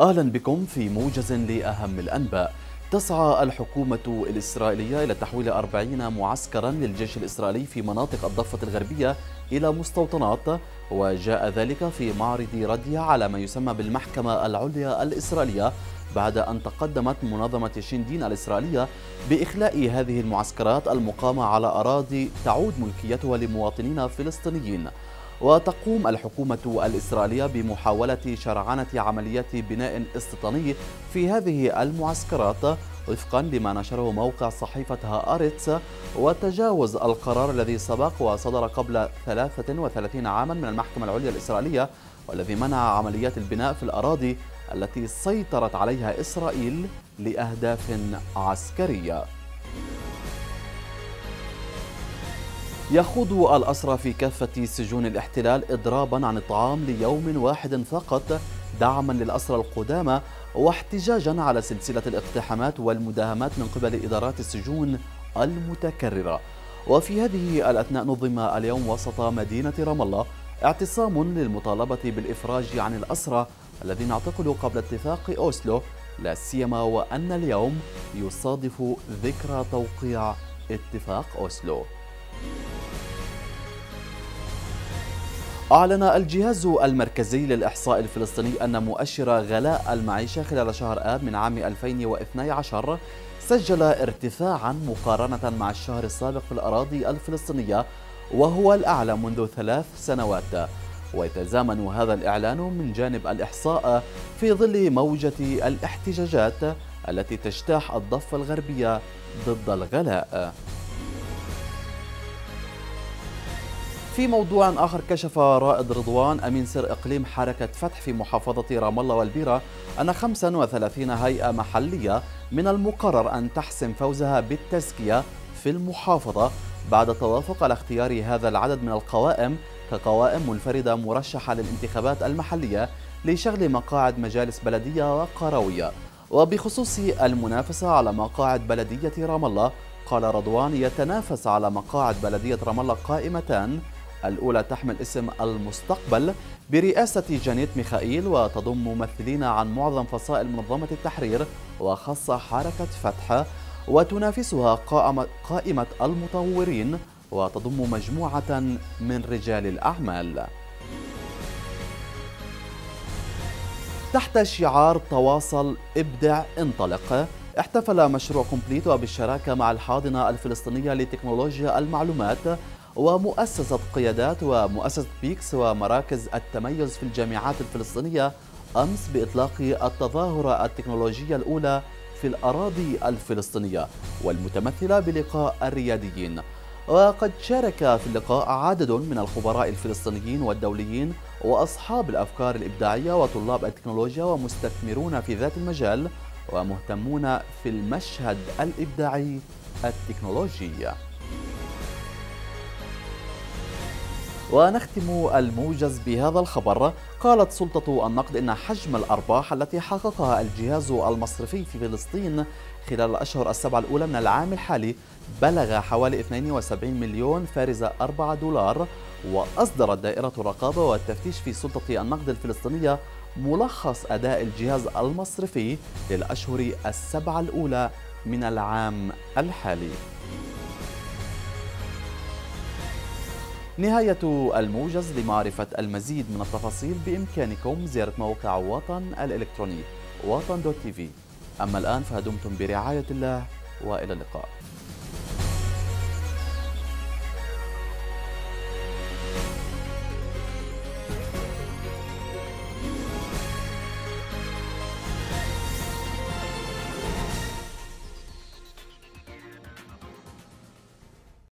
أهلا بكم في موجز لأهم الأنباء. تسعى الحكومة الإسرائيلية إلى تحويل أربعين معسكرا للجيش الإسرائيلي في مناطق الضفة الغربية إلى مستوطنات وجاء ذلك في معرض رديا على ما يسمى بالمحكمة العليا الإسرائيلية بعد أن تقدمت منظمة شندين الإسرائيلية بإخلاء هذه المعسكرات المقامة على أراضي تعود ملكيتها لمواطنين فلسطينيين. وتقوم الحكومة الإسرائيلية بمحاولة شرعنة عمليات بناء استيطاني في هذه المعسكرات وفقا لما نشره موقع صحيفة هآرتس وتجاوز القرار الذي سبق وصدر قبل 33 عاما من المحكمة العليا الإسرائيلية والذي منع عمليات البناء في الأراضي التي سيطرت عليها إسرائيل لأهداف عسكرية. يخوض الأسرى في كافة سجون الاحتلال إضرابا عن الطعام ليوم واحد فقط دعما للأسرى القدامى واحتجاجا على سلسلة الاقتحامات والمداهمات من قبل إدارات السجون المتكررة. وفي هذه الأثناء نظم اليوم وسط مدينة رام الله اعتصام للمطالبة بالإفراج عن الأسرى الذين اعتقلوا قبل اتفاق أوسلو لا سيما وأن اليوم يصادف ذكرى توقيع اتفاق أوسلو. أعلن الجهاز المركزي للإحصاء الفلسطيني أن مؤشر غلاء المعيشة خلال شهر آب من عام 2012 سجل ارتفاعا مقارنة مع الشهر السابق في الأراضي الفلسطينية وهو الأعلى منذ ثلاث سنوات. ويتزامن هذا الإعلان من جانب الإحصاء في ظل موجة الاحتجاجات التي تجتاح الضفة الغربية ضد الغلاء. في موضوع آخر كشف رائد رضوان أمين سر إقليم حركة فتح في محافظة رام الله والبيرة أن 35 هيئة محلية من المقرر أن تحسم فوزها بالتزكية في المحافظة بعد توافق على اختيار هذا العدد من القوائم كقوائم منفردة مرشحة للانتخابات المحلية لشغل مقاعد مجالس بلدية وقروية. وبخصوص المنافسة على مقاعد بلدية رام الله قال رضوان يتنافس على مقاعد بلدية رام الله قائمتان الأولى تحمل اسم المستقبل برئاسة جانيت ميخائيل وتضم ممثلين عن معظم فصائل منظمة التحرير وخاصة حركة فتح وتنافسها قائمة المطورين وتضم مجموعة من رجال الأعمال. تحت شعار تواصل ابدع انطلق احتفل مشروع كومبليتو بالشراكة مع الحاضنة الفلسطينية لتكنولوجيا المعلومات ومؤسسة قيادات ومؤسسة بيكس ومراكز التميز في الجامعات الفلسطينية أمس بإطلاق التظاهرة التكنولوجية الأولى في الأراضي الفلسطينية والمتمثلة بلقاء الرياديين. وقد شارك في اللقاء عدد من الخبراء الفلسطينيين والدوليين وأصحاب الأفكار الإبداعية وطلاب التكنولوجيا ومستثمرون في ذات المجال ومهتمون في المشهد الإبداعي التكنولوجي. ونختم الموجز بهذا الخبر. قالت سلطة النقد إن حجم الأرباح التي حققها الجهاز المصرفي في فلسطين خلال الأشهر السبعة الأولى من العام الحالي بلغ حوالي 72 مليون فارز 4 دولار وأصدرت دائرة الرقابة والتفتيش في سلطة النقد الفلسطينية ملخص أداء الجهاز المصرفي للأشهر السبعة الأولى من العام الحالي. نهاية الموجز لمعرفة المزيد من التفاصيل بإمكانكم زيارة موقع وطن الإلكتروني وطن دوت تي في. أما الآن فدمتم برعاية الله وإلى اللقاء.